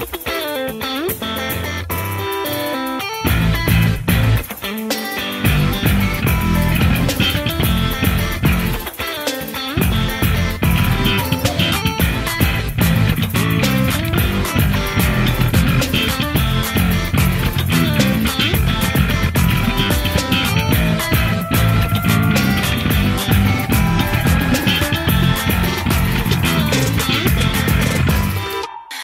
Bye.